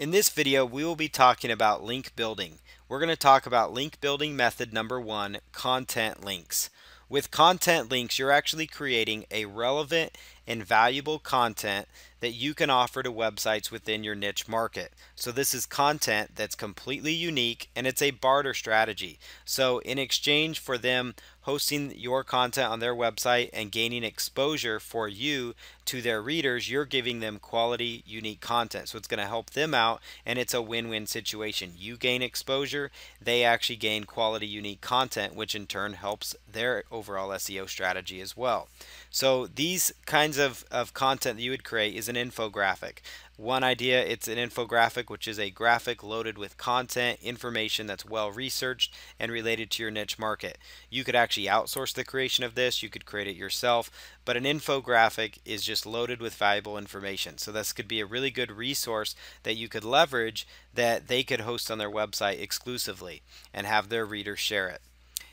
In this video, we will be talking about link building. We're going to talk about link building method number one, content links. With content links, you're actually creating a relevant and valuable content that you can offer to websites within your niche market. So this is content that's completely unique and it's a barter strategy. So in exchange for them hosting your content on their website and gaining exposure for you to their readers, you're giving them quality, unique content. So it's going to help them out and it's a win-win situation. You gain exposure, they actually gain quality, unique content, which in turn helps their overall SEO strategy as well. So these kinds of, of content that you would create is an infographic. One idea, it's an infographic, which is a graphic loaded with content, information that's well researched and related to your niche market. You could actually outsource the creation of this, you could create it yourself, but an infographic is just loaded with valuable information. So this could be a really good resource that you could leverage that they could host on their website exclusively and have their readers share it.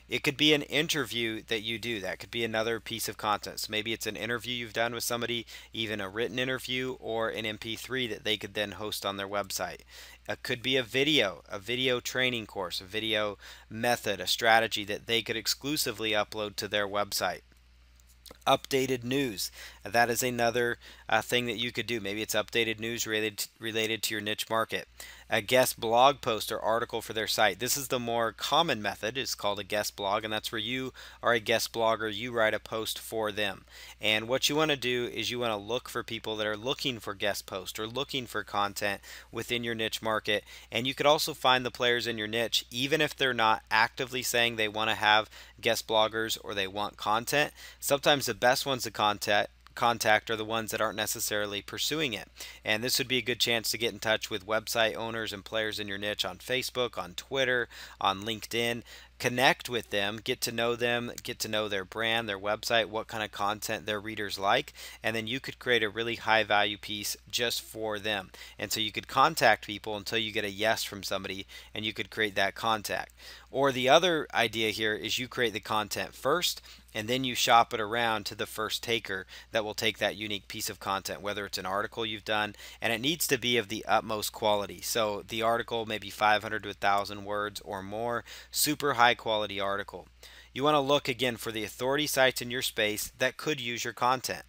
It could be an interview that you do. That could be another piece of content. So maybe it's an interview you've done with somebody, even a written interview or an MP3 that they could then host on their website. It could be a video, a video training course, a video method, a strategy that they could exclusively upload to their website updated news. That is another uh, thing that you could do. Maybe it's updated news related related to your niche market. A guest blog post or article for their site. This is the more common method. It's called a guest blog, and that's where you are a guest blogger. You write a post for them. And what you want to do is you want to look for people that are looking for guest posts or looking for content within your niche market. And you could also find the players in your niche, even if they're not actively saying they want to have guest bloggers or they want content. Sometimes the best ones to contact contact are the ones that aren't necessarily pursuing it. And this would be a good chance to get in touch with website owners and players in your niche on Facebook, on Twitter, on LinkedIn connect with them, get to know them, get to know their brand, their website, what kind of content their readers like, and then you could create a really high value piece just for them. And so you could contact people until you get a yes from somebody and you could create that contact. Or the other idea here is you create the content first and then you shop it around to the first taker that will take that unique piece of content, whether it's an article you've done, and it needs to be of the utmost quality. So the article maybe 500 to 1,000 words or more, super high high quality article. You want to look again for the authority sites in your space that could use your content.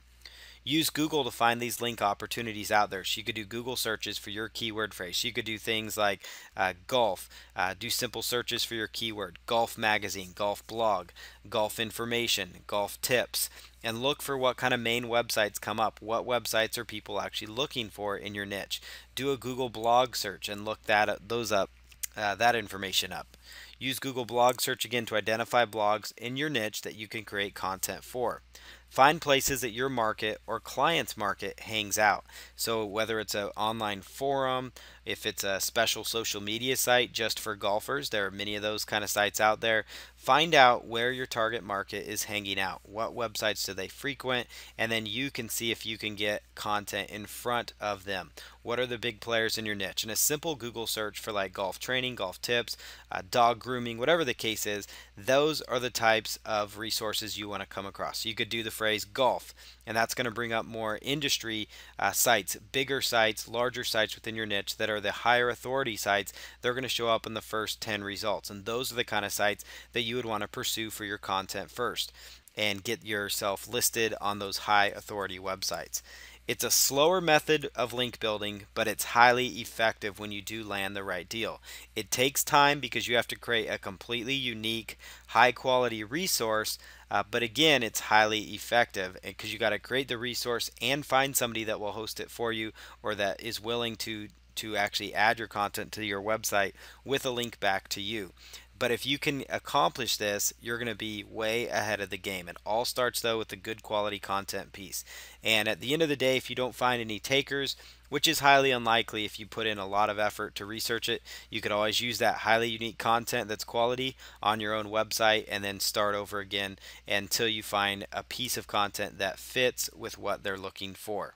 Use Google to find these link opportunities out there. So you could do Google searches for your keyword phrase. You could do things like uh, golf, uh, do simple searches for your keyword, golf magazine, golf blog, golf information, golf tips, and look for what kind of main websites come up. What websites are people actually looking for in your niche? Do a Google blog search and look that those up, uh, that information up. Use Google Blog Search again to identify blogs in your niche that you can create content for. Find places that your market or client's market hangs out. So whether it's an online forum, if it's a special social media site just for golfers, there are many of those kind of sites out there. Find out where your target market is hanging out. What websites do they frequent? And then you can see if you can get content in front of them. What are the big players in your niche? And a simple Google search for like golf training, golf tips, uh, dog grooming, whatever the case is, those are the types of resources you want to come across. You could do the phrase golf, and that's going to bring up more industry uh, sites, bigger sites, larger sites within your niche that are the higher authority sites. They're going to show up in the first 10 results, and those are the kind of sites that you would want to pursue for your content first and get yourself listed on those high authority websites. It's a slower method of link building, but it's highly effective when you do land the right deal. It takes time because you have to create a completely unique, high quality resource, uh, but again, it's highly effective because you got to create the resource and find somebody that will host it for you or that is willing to to actually add your content to your website with a link back to you. But if you can accomplish this, you're going to be way ahead of the game. It all starts though with a good quality content piece. And at the end of the day, if you don't find any takers, which is highly unlikely if you put in a lot of effort to research it, you could always use that highly unique content that's quality on your own website and then start over again until you find a piece of content that fits with what they're looking for.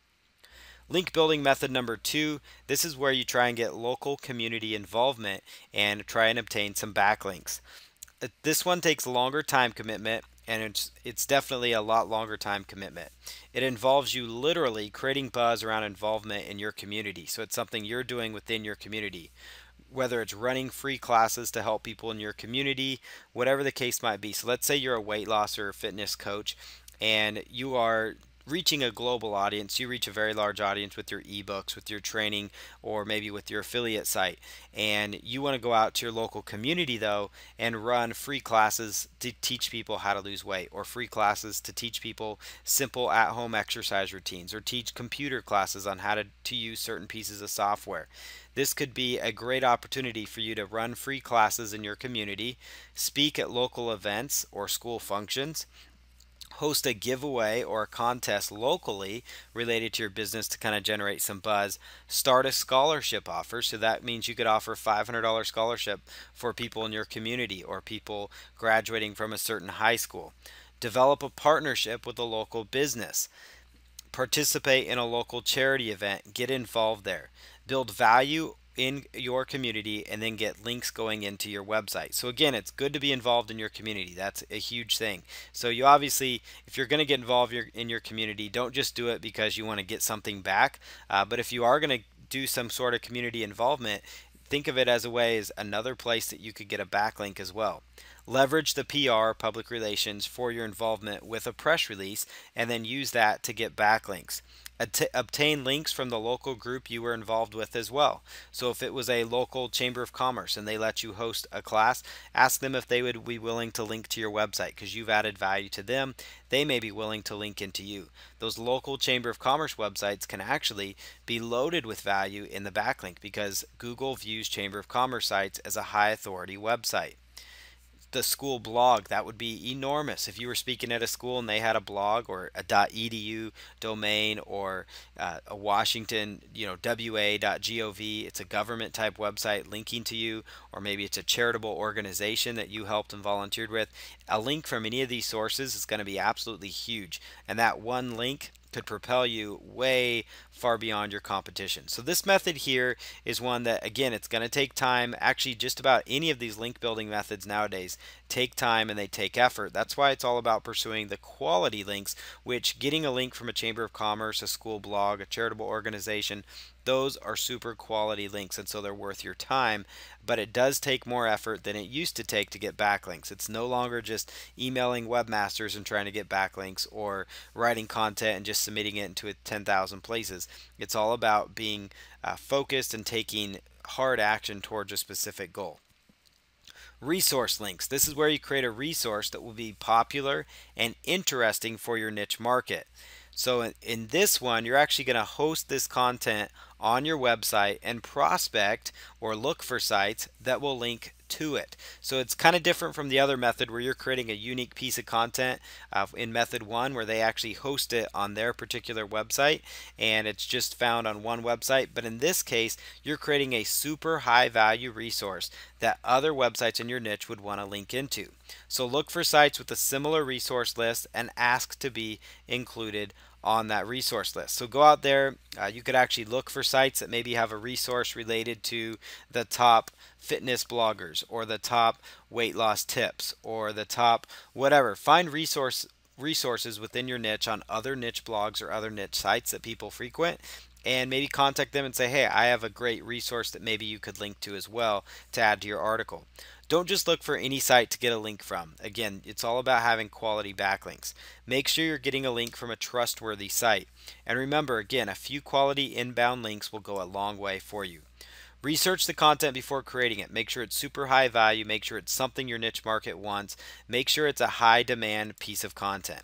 Link building method number two, this is where you try and get local community involvement and try and obtain some backlinks. Uh, this one takes longer time commitment and it's it's definitely a lot longer time commitment. It involves you literally creating buzz around involvement in your community. So it's something you're doing within your community. Whether it's running free classes to help people in your community, whatever the case might be. So let's say you're a weight loss or fitness coach and you are reaching a global audience. You reach a very large audience with your ebooks, with your training, or maybe with your affiliate site. And you want to go out to your local community though and run free classes to teach people how to lose weight, or free classes to teach people simple at home exercise routines, or teach computer classes on how to, to use certain pieces of software. This could be a great opportunity for you to run free classes in your community, speak at local events or school functions, host a giveaway or a contest locally related to your business to kind of generate some buzz. Start a scholarship offer. So that means you could offer $500 scholarship for people in your community or people graduating from a certain high school. Develop a partnership with a local business. Participate in a local charity event. Get involved there. Build value in your community and then get links going into your website. So again, it's good to be involved in your community. That's a huge thing. So you obviously, if you're going to get involved in your community, don't just do it because you want to get something back. Uh, but if you are going to do some sort of community involvement, think of it as a way as another place that you could get a backlink as well. Leverage the PR, public relations, for your involvement with a press release and then use that to get backlinks obtain links from the local group you were involved with as well. So if it was a local chamber of commerce and they let you host a class, ask them if they would be willing to link to your website because you've added value to them. They may be willing to link into you. Those local chamber of commerce websites can actually be loaded with value in the backlink because Google views chamber of commerce sites as a high authority website the school blog that would be enormous. If you were speaking at a school and they had a blog or a .edu domain or uh, a Washington you know wa.gov it's a government type website linking to you or maybe it's a charitable organization that you helped and volunteered with a link from any of these sources is going to be absolutely huge. And that one link could propel you way far beyond your competition. So this method here is one that again it's going to take time. Actually just about any of these link building methods nowadays take time and they take effort. That's why it's all about pursuing the quality links which getting a link from a chamber of commerce, a school blog, a charitable organization those are super quality links and so they're worth your time but it does take more effort than it used to take to get backlinks it's no longer just emailing webmasters and trying to get backlinks or writing content and just submitting it into 10,000 places it's all about being uh, focused and taking hard action towards a specific goal resource links. This is where you create a resource that will be popular and interesting for your niche market. So in, in this one, you're actually going to host this content on your website and prospect or look for sites that will link to it. So it's kind of different from the other method where you're creating a unique piece of content uh, in method one where they actually host it on their particular website and it's just found on one website. But in this case, you're creating a super high value resource that other websites in your niche would want to link into. So look for sites with a similar resource list and ask to be included on that resource list. So go out there. Uh, you could actually look for sites that maybe have a resource related to the top fitness bloggers or the top weight loss tips or the top whatever. Find resource resources within your niche on other niche blogs or other niche sites that people frequent and maybe contact them and say, hey, I have a great resource that maybe you could link to as well to add to your article. Don't just look for any site to get a link from. Again, it's all about having quality backlinks. Make sure you're getting a link from a trustworthy site. And remember, again, a few quality inbound links will go a long way for you. Research the content before creating it. Make sure it's super high value. Make sure it's something your niche market wants. Make sure it's a high demand piece of content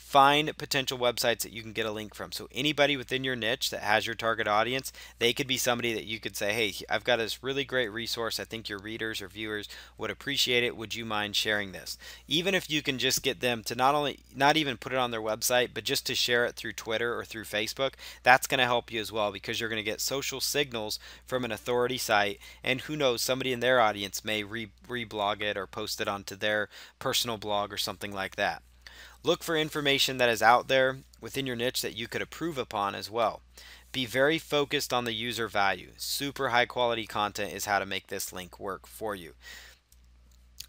find potential websites that you can get a link from. So anybody within your niche that has your target audience, they could be somebody that you could say, "Hey, I've got this really great resource. I think your readers or viewers would appreciate it. Would you mind sharing this?" Even if you can just get them to not only not even put it on their website, but just to share it through Twitter or through Facebook, that's going to help you as well because you're going to get social signals from an authority site and who knows, somebody in their audience may re reblog it or post it onto their personal blog or something like that. Look for information that is out there within your niche that you could improve upon as well. Be very focused on the user value. Super high quality content is how to make this link work for you.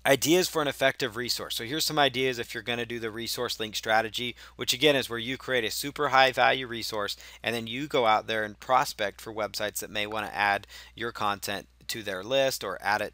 Ideas for an effective resource. So here's some ideas if you're going to do the resource link strategy, which again is where you create a super high value resource and then you go out there and prospect for websites that may want to add your content to their list or add it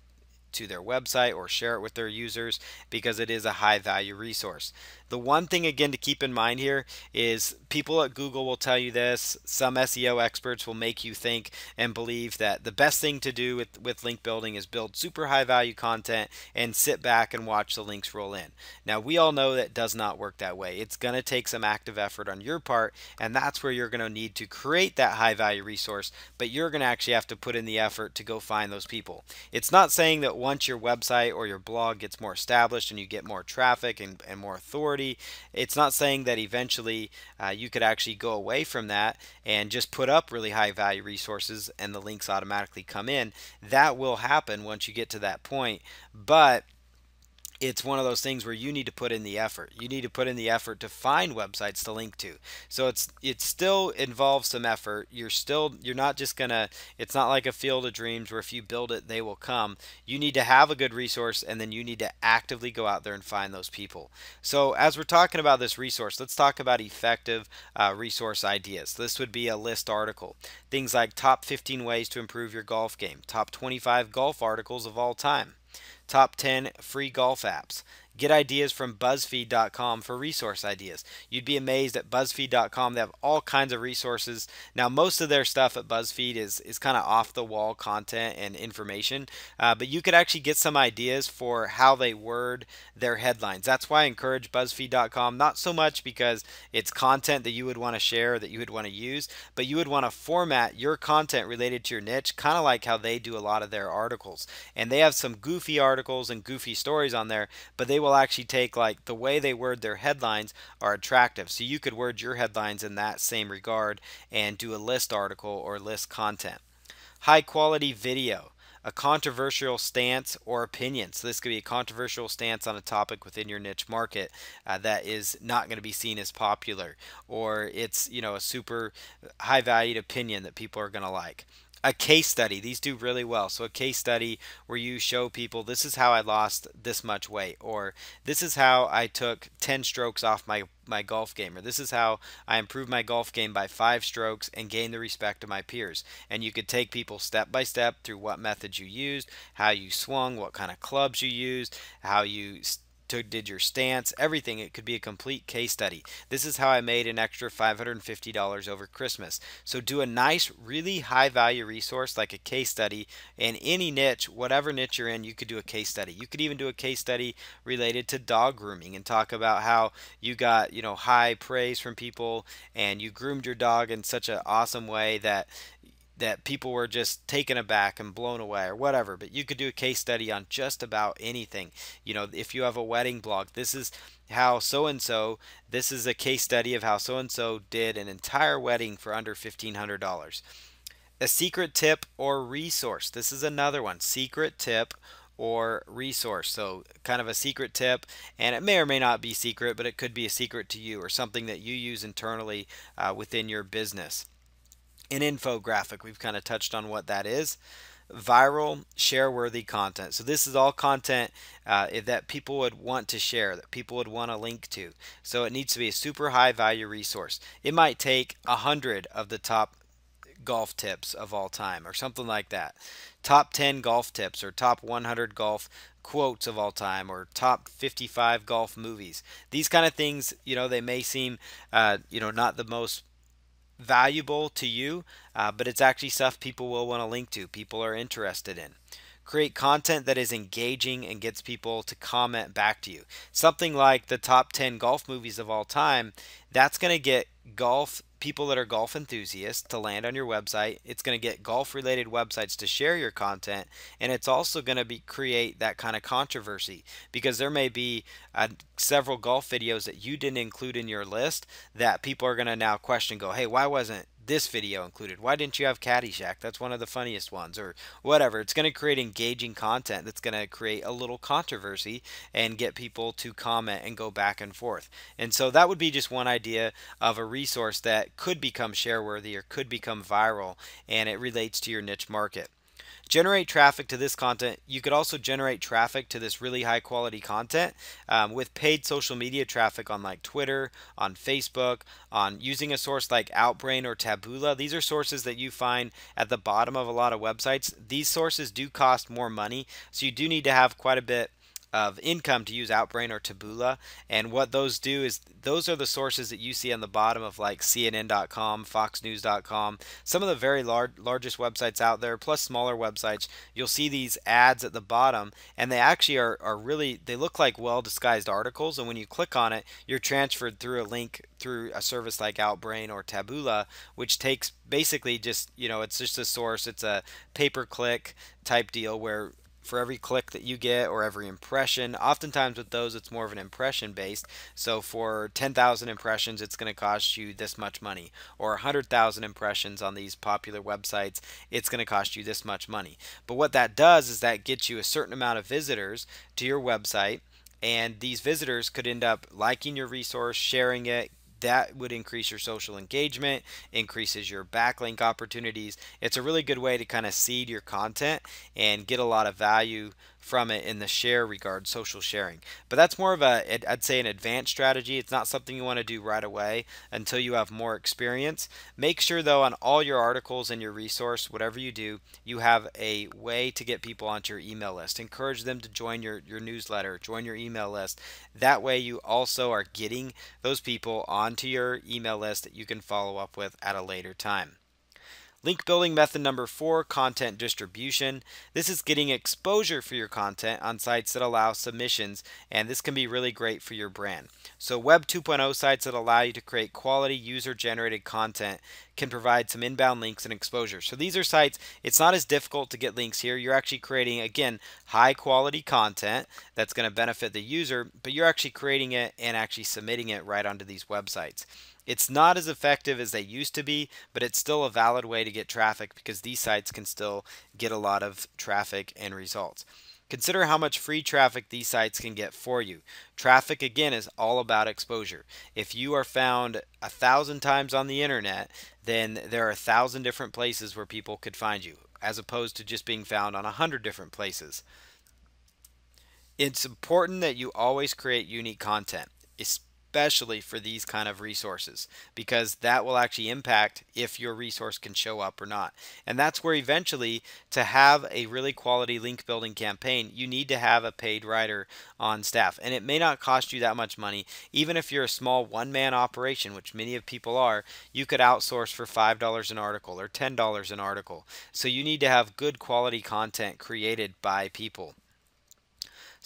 to their website or share it with their users because it is a high value resource. The one thing again to keep in mind here is people at Google will tell you this, some SEO experts will make you think and believe that the best thing to do with, with link building is build super high value content and sit back and watch the links roll in. Now we all know that does not work that way. It's going to take some active effort on your part and that's where you're going to need to create that high value resource, but you're going to actually have to put in the effort to go find those people. It's not saying that once your website or your blog gets more established and you get more traffic and, and more authority, it's not saying that eventually uh, you could actually go away from that and just put up really high value resources and the links automatically come in. That will happen once you get to that point. But it's one of those things where you need to put in the effort. You need to put in the effort to find websites to link to. So it's it still involves some effort. You're still you're not just gonna. It's not like a field of dreams where if you build it, they will come. You need to have a good resource, and then you need to actively go out there and find those people. So as we're talking about this resource, let's talk about effective uh, resource ideas. This would be a list article. Things like top 15 ways to improve your golf game, top 25 golf articles of all time top 10 free golf apps. Get ideas from BuzzFeed.com for resource ideas. You'd be amazed at BuzzFeed.com. They have all kinds of resources. Now, most of their stuff at BuzzFeed is, is kind of off the wall content and information, uh, but you could actually get some ideas for how they word their headlines. That's why I encourage BuzzFeed.com, not so much because it's content that you would want to share, that you would want to use, but you would want to format your content related to your niche, kind of like how they do a lot of their articles. And they have some goofy articles and goofy stories on there, but they will will actually take like the way they word their headlines are attractive. So you could word your headlines in that same regard and do a list article or list content. High quality video a controversial stance or opinion. So this could be a controversial stance on a topic within your niche market uh, that is not going to be seen as popular, or it's you know a super high valued opinion that people are going to like a case study. These do really well. So a case study where you show people this is how I lost this much weight or this is how I took 10 strokes off my my golf game or this is how I improved my golf game by 5 strokes and gained the respect of my peers. And you could take people step by step through what methods you used, how you swung, what kind of clubs you used, how you to, did your stance, everything. It could be a complete case study. This is how I made an extra $550 over Christmas. So do a nice, really high value resource like a case study in any niche, whatever niche you're in, you could do a case study. You could even do a case study related to dog grooming and talk about how you got, you know, high praise from people and you groomed your dog in such an awesome way that that people were just taken aback and blown away or whatever but you could do a case study on just about anything. You know if you have a wedding blog this is how so and so this is a case study of how so and so did an entire wedding for under $1500 a secret tip or resource. This is another one. Secret tip or resource. So, kind of a secret tip, and it may or may not be secret, but it could be a secret to you or something that you use internally uh, within your business an infographic. We've kind of touched on what that is. Viral, share worthy content. So, this is all content uh, that people would want to share, that people would want to link to. So, it needs to be a super high value resource. It might take a hundred of the top golf tips of all time or something like that. Top 10 golf tips or top 100 golf quotes of all time or top 55 golf movies. These kind of things, you know, they may seem, uh, you know, not the most valuable to you, uh, but it's actually stuff people will want to link to, people are interested in. Create content that is engaging and gets people to comment back to you. Something like the top 10 golf movies of all time, that's going to get golf people that are golf enthusiasts to land on your website. It's going to get golf related websites to share your content and it's also going to be create that kind of controversy because there may be uh, several golf videos that you didn't include in your list that people are going to now question go, "Hey, why wasn't this video included? Why didn't you have Caddyshack? That's one of the funniest ones, or whatever. It's going to create engaging content that's going to create a little controversy and get people to comment and go back and forth. And so that would be just one idea of a resource that could become share worthy or could become viral, and it relates to your niche market. Generate traffic to this content. You could also generate traffic to this really high quality content um, with paid social media traffic on like Twitter, on Facebook, on using a source like Outbrain or Taboola. These are sources that you find at the bottom of a lot of websites. These sources do cost more money, so you do need to have quite a bit of income to use Outbrain or Taboola. And what those do is those are the sources that you see on the bottom of like CNN.com, FoxNews.com, some of the very large largest websites out there, plus smaller websites. You'll see these ads at the bottom, and they actually are, are really they look like well disguised articles. And when you click on it, you're transferred through a link through a service like Outbrain or Taboola, which takes basically just you know it's just a source. It's a pay per click type deal where for every click that you get or every impression. Oftentimes with those, it's more of an impression based. So for 10,000 impressions, it's going to cost you this much money. Or 100,000 impressions on these popular websites, it's going to cost you this much money. But what that does is that gets you a certain amount of visitors to your website. And these visitors could end up liking your resource, sharing it, that would increase your social engagement, increases your backlink opportunities. It's a really good way to kind of seed your content and get a lot of value from it in the share regard, social sharing. But that's more of a, I'd say, an advanced strategy. It's not something you want to do right away until you have more experience. Make sure, though, on all your articles and your resource, whatever you do, you have a way to get people onto your email list. Encourage them to join your, your newsletter, join your email list. That way, you also are getting those people onto your email list that you can follow up with at a later time. Link building method number four, content distribution. This is getting exposure for your content on sites that allow submissions, and this can be really great for your brand. So Web 2.0 sites that allow you to create quality user-generated content can provide some inbound links and exposure. So these are sites, it's not as difficult to get links here. You're actually creating, again, high quality content that's going to benefit the user, but you're actually creating it and actually submitting it right onto these websites. It's not as effective as they used to be, but it's still a valid way to get traffic because these sites can still get a lot of traffic and results. Consider how much free traffic these sites can get for you. Traffic, again, is all about exposure. If you are found a thousand times on the internet, then there are a thousand different places where people could find you, as opposed to just being found on a hundred different places. It's important that you always create unique content, especially for these kind of resources because that will actually impact if your resource can show up or not. And that's where eventually to have a really quality link building campaign, you need to have a paid writer on staff. And it may not cost you that much money. Even if you're a small one man operation, which many of people are, you could outsource for $5 an article or $10 an article. So you need to have good quality content created by people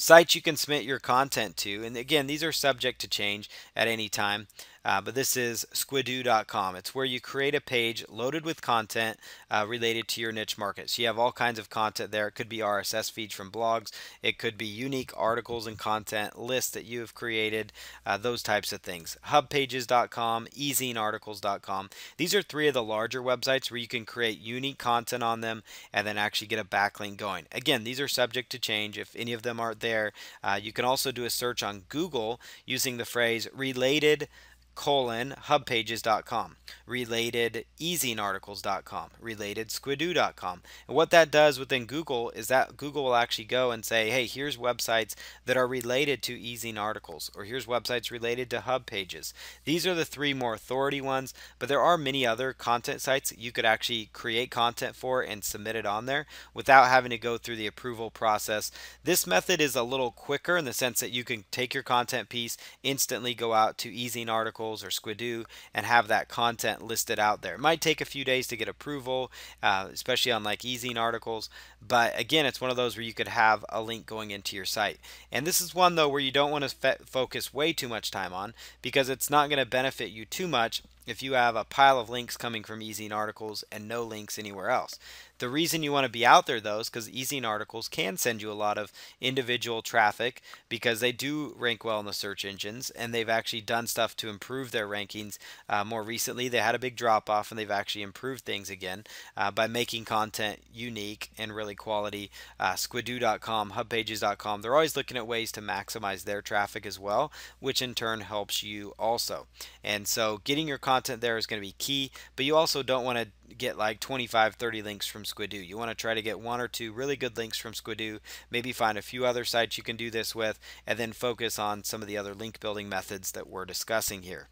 sites you can submit your content to. And again, these are subject to change at any time. Uh, but this is squidoo.com. It's where you create a page loaded with content uh, related to your niche market. So you have all kinds of content there. It could be RSS feeds from blogs, it could be unique articles and content lists that you have created, uh, those types of things. Hubpages.com, ezinearticles.com. These are three of the larger websites where you can create unique content on them and then actually get a backlink going. Again, these are subject to change. If any of them aren't there, uh, you can also do a search on Google using the phrase related colon hubpages.com, related ezinearticles.com, related squidoo.com. And what that does within Google is that Google will actually go and say, hey, here's websites that are related to Ezine articles, or here's websites related to hub pages. These are the three more authority ones, but there are many other content sites that you could actually create content for and submit it on there without having to go through the approval process. This method is a little quicker in the sense that you can take your content piece, instantly go out to Ezine articles articles or Squidoo and have that content listed out there. It might take a few days to get approval, uh, especially on like Ezine articles, but again, it's one of those where you could have a link going into your site. And this is one though where you don't want to focus way too much time on because it's not going to benefit you too much if you have a pile of links coming from Ezine articles and no links anywhere else. The reason you want to be out there though is because Ezine articles can send you a lot of individual traffic because they do rank well in the search engines and they've actually done stuff to improve their rankings uh, more recently. They had a big drop off and they've actually improved things again uh, by making content unique and really quality. Uh, Squidoo.com, HubPages.com, they're always looking at ways to maximize their traffic as well, which in turn helps you also. And so getting your content content there is going to be key, but you also don't want to get like 25, 30 links from Squidoo. You want to try to get one or two really good links from Squidoo, maybe find a few other sites you can do this with, and then focus on some of the other link building methods that we're discussing here.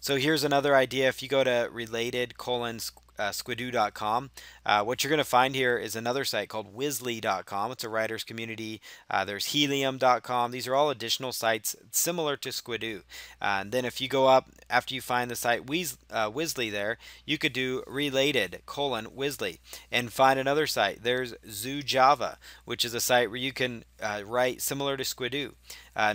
So here's another idea. If you go to related colon uh, squidoo.com. Uh, what you're going to find here is another site called Wizzley.com. It's a writers community. Uh, there's Helium.com. These are all additional sites similar to Squidoo. Uh, and then if you go up after you find the site Wiz, uh, Wizzley there, you could do related colon Wizzley and find another site. There's Zujava, which is a site where you can uh, write similar to Squidoo.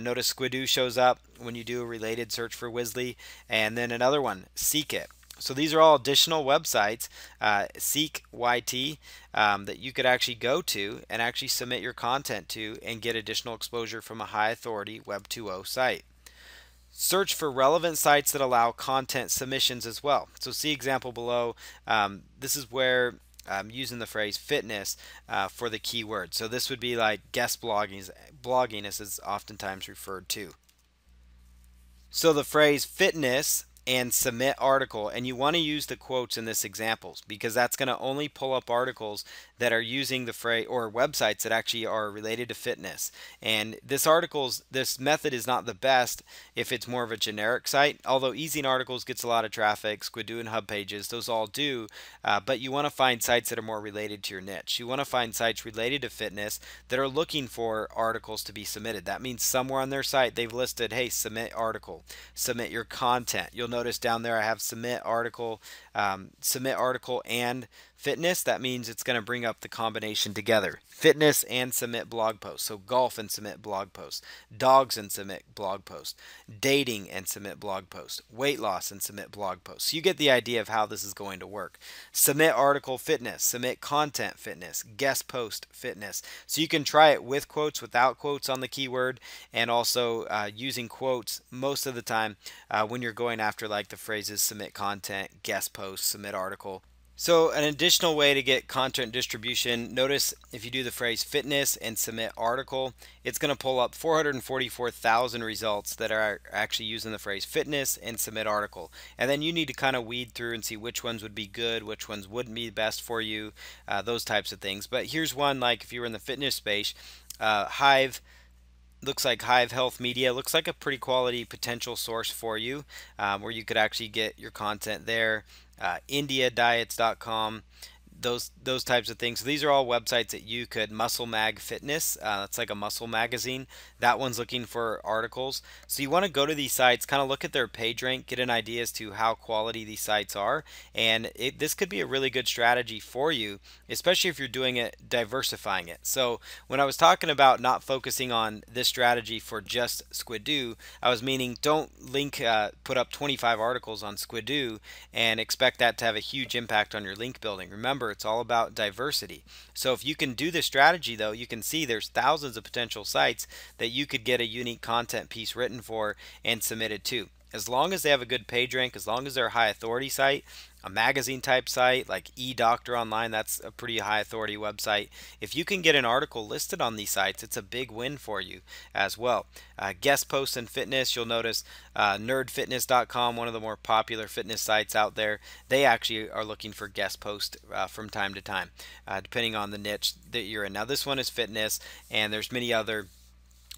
notice Squidoo shows up when you do a related search for Wizzley, and then another one, Seekyt. So these are all additional websites, uh, Seek YT, um, that you could actually go to and actually submit your content to and get additional exposure from a high authority Web 2.0 site. Search for relevant sites that allow content submissions as well. So see example below. Um, this is where I'm using the phrase fitness uh, for the keyword. So this would be like guest blogging, blogging as it's oftentimes referred to. So the phrase fitness and submit article and you want to use the quotes in this examples because that's going to only pull up articles that are using the phrase or websites that actually are related to fitness. And this articles this method is not the best if it's more of a generic site although Ezine articles gets a lot of traffic Squidoo and hub pages those all do uh, but you want to find sites that are more related to your niche. You want to find sites related to fitness that are looking for articles to be submitted. That means somewhere on their site they've listed hey submit article. Submit your content. You'll notice down there. I have submit article, um, submit article and fitness. That means it's going to bring up the combination together. Fitness and submit blog posts. So golf and submit blog posts. Dogs and submit blog posts. Dating and submit blog posts. Weight loss and submit blog posts. So you get the idea of how this is going to work. Submit article fitness. Submit content fitness. Guest post fitness. So you can try it with quotes, without quotes on the keyword, and also uh, using quotes most of the time uh, when you're going after like the phrases submit content, guest post, submit article. So an additional way to get content distribution, notice if you do the phrase fitness and submit article, it's going to pull up 444,000 results that are actually using the phrase fitness and submit article. And then you need to kind of weed through and see which ones would be good, which ones wouldn't be best for you, uh, those types of things. But here's one like if you were in the fitness space, uh, Hive looks like Hive Health Media looks like a pretty quality potential source for you um, where you could actually get your content there Uh, indiadiets.com those those types of things. So these are all websites that you could Muscle Mag Fitness. Uh, that's like a muscle magazine. That one's looking for articles. So you want to go to these sites, kind of look at their page rank, get an idea as to how quality these sites are, and it, this could be a really good strategy for you, especially if you're doing it diversifying it. So when I was talking about not focusing on this strategy for just Squidoo, I was meaning don't link uh, put up 25 articles on Squidoo and expect that to have a huge impact on your link building. Remember remember, it's all about diversity. So if you can do this strategy, though, you can see there's thousands of potential sites that you could get a unique content piece written for and submitted to. As long as they have a good page rank, as long as they're a high authority site, a magazine type site like eDoctor Online, that's a pretty high authority website. If you can get an article listed on these sites, it's a big win for you as well. Uh, guest posts and fitness, you'll notice uh, nerdfitness.com, one of the more popular fitness sites out there, they actually are looking for guest posts uh, from time to time, uh, depending on the niche that you're in. Now, this one is fitness, and there's many other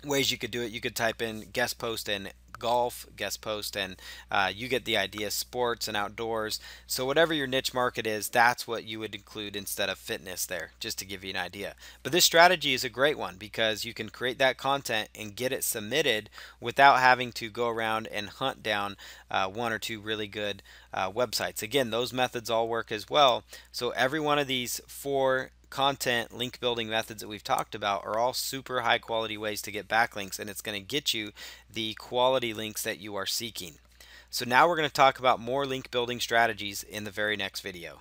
ways you could do it. You could type in guest post and golf guest post and uh, you get the idea sports and outdoors. So whatever your niche market is that's what you would include instead of fitness there just to give you an idea. But this strategy is a great one because you can create that content and get it submitted without having to go around and hunt down uh, one or two really good uh, websites. Again those methods all work as well. So every one of these four content link building methods that we've talked about are all super high quality ways to get backlinks and it's going to get you the quality links that you are seeking. So now we're going to talk about more link building strategies in the very next video.